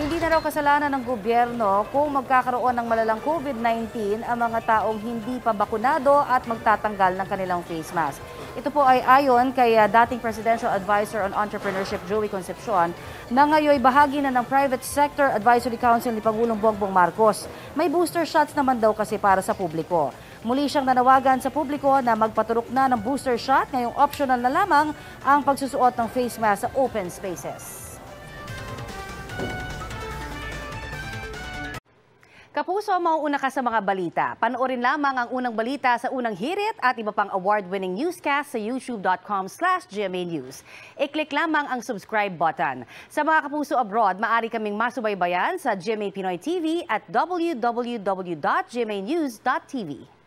Hindi na raw kasalanan ng gobyerno kung magkakaroon ng malalang COVID-19 ang mga taong hindi pa bakunado at magtatanggal ng kanilang face mask. Ito po ay ayon kay uh, dating Presidential Advisor on Entrepreneurship Joey Concepcion na ngayon bahagi na ng Private Sector Advisory Council ni Pangulong Bongbong Marcos. May booster shots naman daw kasi para sa publiko. Muli siyang nanawagan sa publiko na magpaturok na ng booster shot ngayong optional na lamang ang pagsusuot ng face mask sa open spaces. Kapuso, mauuna ka sa mga balita. Panoorin lamang ang unang balita sa unang hirit at iba pang award-winning newscast sa youtube.com slash GMA News. I-click lamang ang subscribe button. Sa mga kapuso abroad, maaari kaming masubaybayan sa GMA Pinoy TV at www.gmanews.tv.